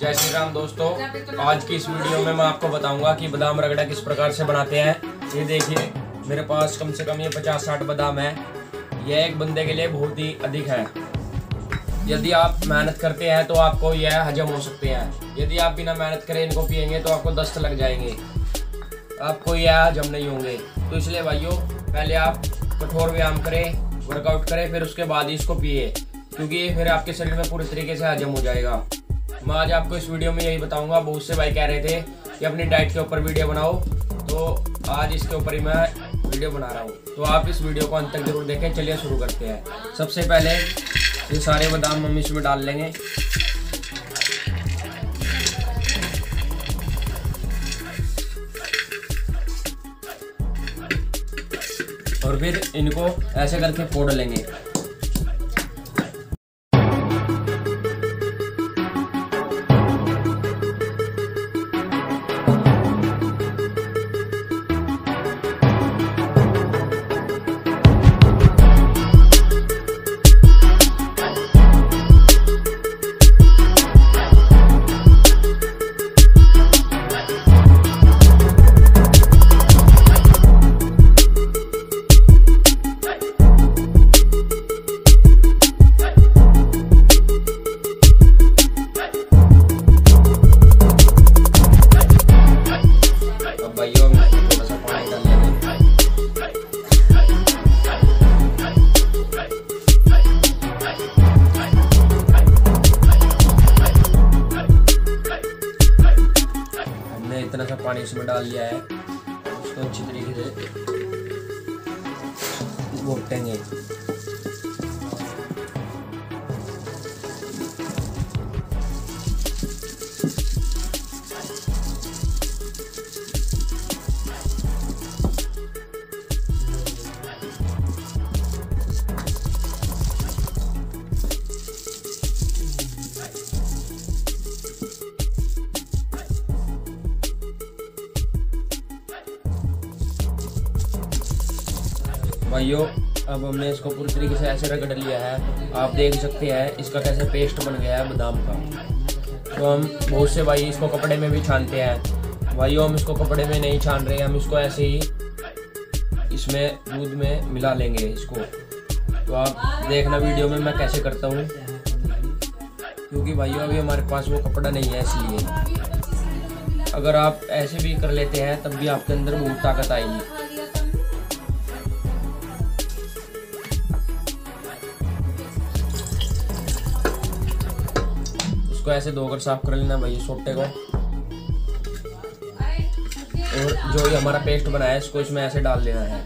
जय श्री राम दोस्तों, आज की इस वीडियो में मैं आपको बताऊँगा कि बादाम रगड़ा किस प्रकार से बनाते हैं। ये देखिए, मेरे पास कम से कम ये पचास साठ बादाम है। यह एक बंदे के लिए बहुत ही अधिक है। यदि आप मेहनत करते हैं तो आपको यह हजम हो सकते हैं। यदि आप बिना मेहनत करें इनको पियेंगे तो आपको दस्त लग जाएँगे। आपको यह हजम नहीं होंगे। तो इसलिए भाइयों, पहले आप कठोर व्यायाम करें वर्कआउट करें, फिर उसके बाद ही इसको पिए। क्योंकि ये फिर आपके शरीर में पूरे तरीके से हजम हो जाएगा। मैं आज आपको इस वीडियो में यही बताऊँगा बहुत से भाई कह रहे थे कि अपनी डाइट के ऊपर वीडियो बनाओ। तो आज इसके ऊपर ही मैं वीडियो बना रहा हूँ। तो आप इस वीडियो को अंत तक ज़रूर देखें, चलिए शुरू करते हैं। सबसे पहले ये सारे बादाम हम इसमें डाल लेंगे। और फिर इनको ऐसे करके फोड़ लेंगे। पानी इसमें डाल दिया है। उसको अच्छी तरीके से घोटेंगे भाइयों, अब हमने इसको पूरी तरीके से ऐसे रगड़ लिया है। आप देख सकते हैं, इसका कैसे पेस्ट बन गया है बादाम का। तो हम बहुत से भाई इसको कपड़े में भी छानते हैं। भाइयों, हम इसको कपड़े में नहीं छान रहे, हम इसको ऐसे ही इसमें, दूध में मिला लेंगे इसको। तो आप देखना वीडियो में मैं कैसे करता हूँ। क्योंकि भाइयों, अभी हमारे पास वो कपड़ा नहीं है, इसलिए। अगर आप ऐसे भी कर लेते हैं, तब भी आपके अंदर बहुत ताकत आएगी। इसको ऐसे धोकर साफ़ कर लेना भाई सोटे को। और जो ये हमारा पेस्ट बनाया है, इसको इसमें ऐसे डाल लेना है।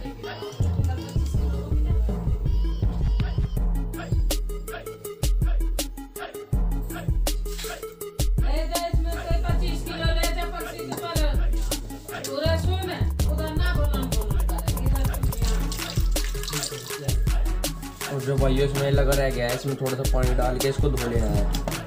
और जो भाई इसमें लगा रह गया है, इसमें थोड़ा सा पानी डाल के इसको धो लेना है।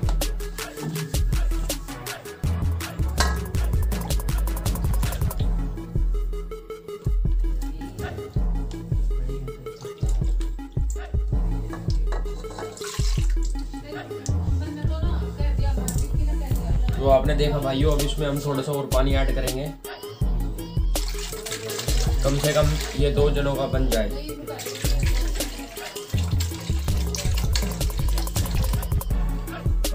तो आपने देखा भाइयों अब इसमें हम थोड़ा सा और पानी ऐड करेंगे। कम से कम ये दो जनों का बन जाए।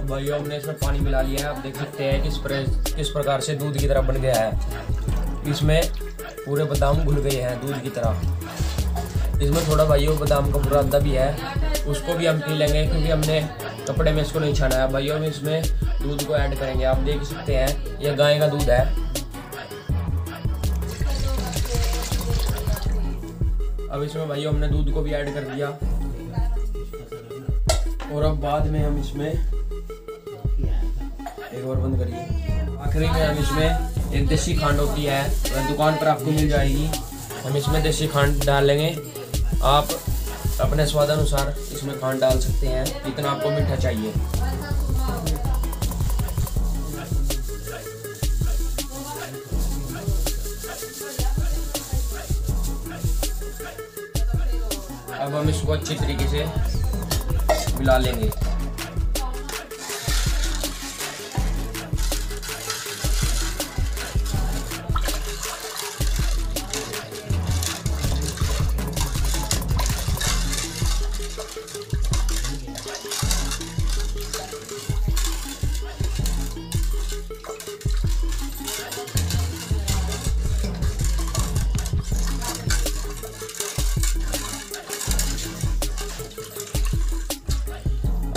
भाइयों हमने इसमें पानी मिला लिया है। आप देख सकते हैं किस प्र, किस प्रकार से दूध की तरह बन गया है। इसमें पूरे बादाम घुल गए हैं दूध की तरह। इसमें थोड़ा भाइयों बादाम का पूरा अद्दा भी है। उसको भी हम पी लेंगे क्योंकि हमने कपड़े में इसको नहीं छाना है। भाइयों, हम इसमें दूध को ऐड करेंगे। आप देख सकते हैं यह गाय का दूध है। अब इसमें भाइयों, हमने दूध को भी ऐड कर दिया। और अब बाद में हम इसमें एक और बंद करिए। आखिरी में हम इसमें एक देसी खांड होती है। दुकान पर आपको मिल जाएगी, हम इसमें देसी खांड डालेंगे आप अपने स्वाद अनुसार इसमें खान डाल सकते हैं। जितना आपको मीठा चाहिए। अब हम इसको अच्छी तरीके से मिला लेंगे।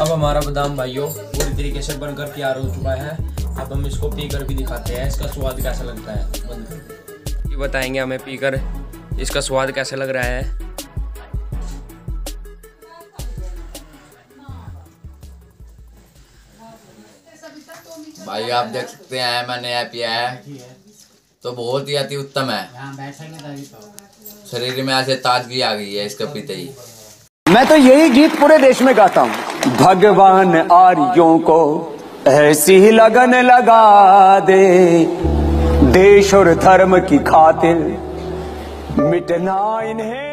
अब हमारा बादाम भाइयों पूरी तरीके से बनकर तैयार हो चुका है। अब हम इसको पीकर भी दिखाते हैं इसका स्वाद कैसा लगता है? बंद। ये बताएँगे हमें पीकर इसका स्वाद कैसे लग रहा है? भाई आप देख सकते हैं मैंने नया पिया है। तो बहुत ही अति उत्तम है। शरीर में ऐसे ताजगी आ गई है इसका पीते ही। मैं तो यही गीत पूरे देश में गाता हूँ। भगवान आर्यों को ऐसी ही लगन लगा दे। देश और धर्म की खातिर मिटना इन्हें